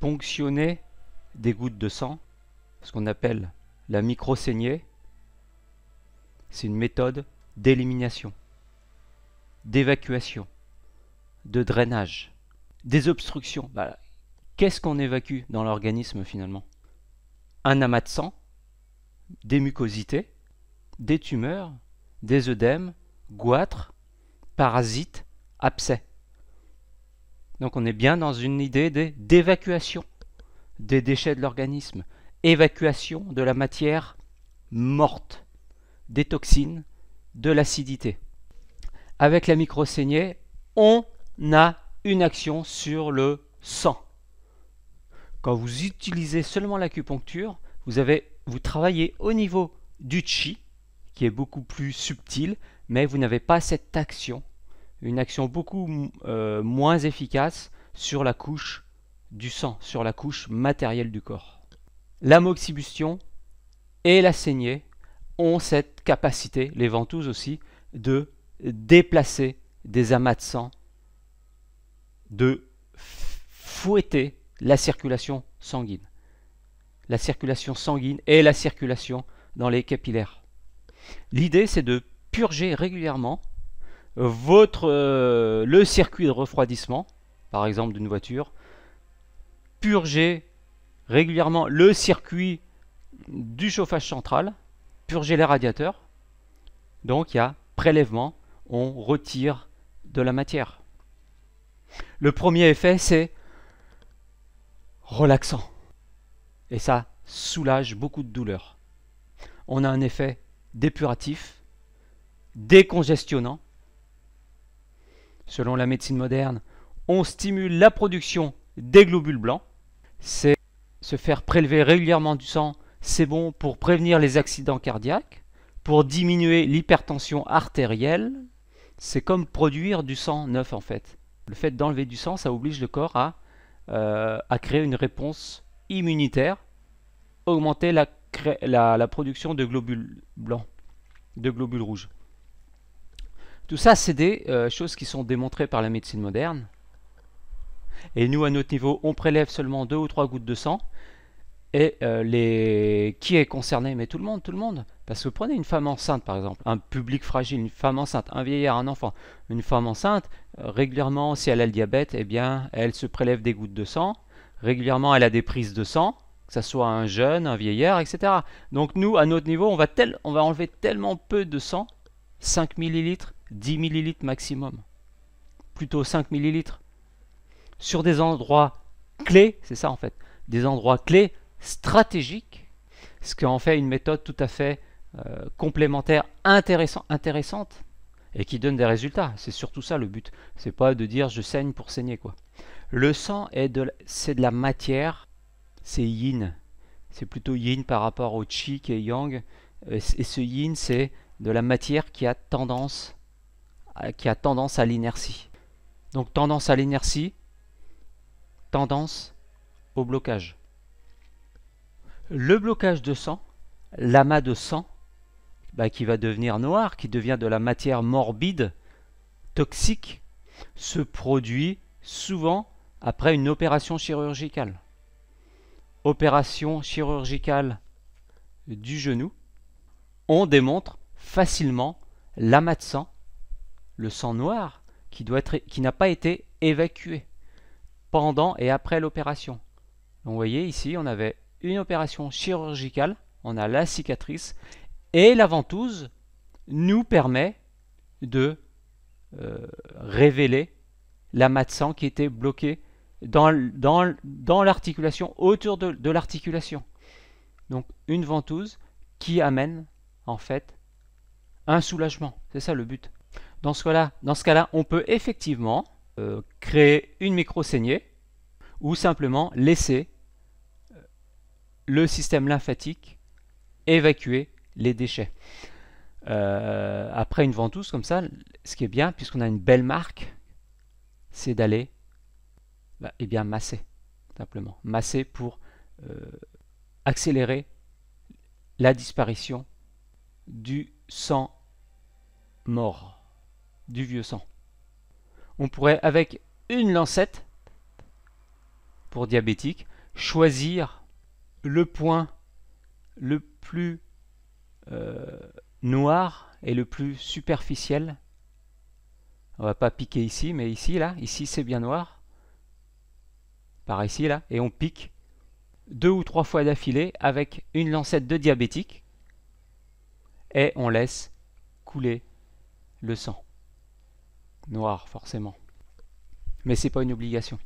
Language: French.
ponctionner des gouttes de sang, ce qu'on appelle la micro-saignée. C'est une méthode d'élimination, d'évacuation, de drainage, des obstructions. Bah, Qu'est-ce qu'on évacue dans l'organisme finalement? Un amas de sang, des mucosités, des tumeurs, des œdèmes, goitres, parasites, abcès. Donc on est bien dans une idée d'évacuation des déchets de l'organisme, évacuation de la matière morte, des toxines, de l'acidité. Avec la microsaignée, on a une action sur le sang. Quand vous utilisez seulement l'acupuncture, vous, vous travaillez au niveau du chi, qui est beaucoup plus subtil, mais vous n'avez pas cette action, une action beaucoup euh, moins efficace sur la couche du sang, sur la couche matérielle du corps. L'amoxibustion et la saignée ont cette capacité, les ventouses aussi, de déplacer des amas de sang, de fouetter la circulation sanguine. La circulation sanguine et la circulation dans les capillaires. L'idée, c'est de purger régulièrement votre, euh, le circuit de refroidissement, par exemple d'une voiture, purger régulièrement le circuit du chauffage central, purger les radiateurs. Donc il y a prélèvement, on retire de la matière. Le premier effet, c'est relaxant. Et ça soulage beaucoup de douleurs. On a un effet dépuratif, décongestionnant. Selon la médecine moderne, on stimule la production des globules blancs. C'est se faire prélever régulièrement du sang, c'est bon pour prévenir les accidents cardiaques, pour diminuer l'hypertension artérielle. C'est comme produire du sang neuf en fait. Le fait d'enlever du sang, ça oblige le corps à euh, créer une réponse immunitaire, augmenter la, production de globules blancs, de globules rouges. Tout ça, c'est des euh, choses qui sont démontrées par la médecine moderne. Et nous, à notre niveau, on prélève seulement deux ou trois gouttes de sang. Et euh, les... qui est concerné? Mais tout le monde, tout le monde. Parce que prenez une femme enceinte, par exemple, un public fragile, une femme enceinte, un vieillard, un enfant. Une femme enceinte, euh, régulièrement, si elle a le diabète, eh bien, elle se prélève des gouttes de sang. Régulièrement, elle a des prises de sang, que ce soit un jeune, un vieillard, etc. Donc nous, à notre niveau, on va, on va enlever tellement peu de sang, 5 ml, 10 ml maximum. Plutôt 5 ml. Sur des endroits clés, c'est ça en fait, des endroits clés stratégique, ce qui en fait une méthode tout à fait euh, complémentaire, intéressant, intéressante, et qui donne des résultats. C'est surtout ça le but. C'est pas de dire je saigne pour saigner quoi. Le sang est de, c'est de la matière, c'est yin. C'est plutôt yin par rapport au chi qui est yang. Et ce yin, c'est de la matière qui a tendance, qui a tendance à l'inertie. Donc tendance à l'inertie, tendance au blocage. Le blocage de sang, l'amas de sang, bah, qui va devenir noir, qui devient de la matière morbide, toxique, se produit souvent après une opération chirurgicale. Opération chirurgicale du genou, on démontre facilement l'amas de sang, le sang noir, qui, n'a pas été évacué pendant et après l'opération. Vous voyez ici, on avait une opération chirurgicale, on a la cicatrice, et la ventouse nous permet de euh, révéler la de sang qui était bloquée dans, l'articulation, autour de l'articulation. Donc une ventouse qui amène en fait un soulagement. C'est ça le but. Dans ce cas-là, on peut effectivement euh, créer une micro-saignée ou simplement laisser le système lymphatique évacuer les déchets. Euh, après une ventouse comme ça, ce qui est bien, puisqu'on a une belle marque, c'est d'aller bah, eh bien masser, simplement. Masser pour euh, accélérer la disparition du sang mort, du vieux sang. On pourrait, avec une lancette, parcours diabétique, choisir le point le plus euh, noir et le plus superficiel. On va pas piquer ici, mais ici, là, ici c'est bien noir. Par ici, là, et on pique deux ou trois fois d'affilée avec une lancette de diabétique et on laisse couler le sang. Noir, forcément. Mais c'est pas une obligation.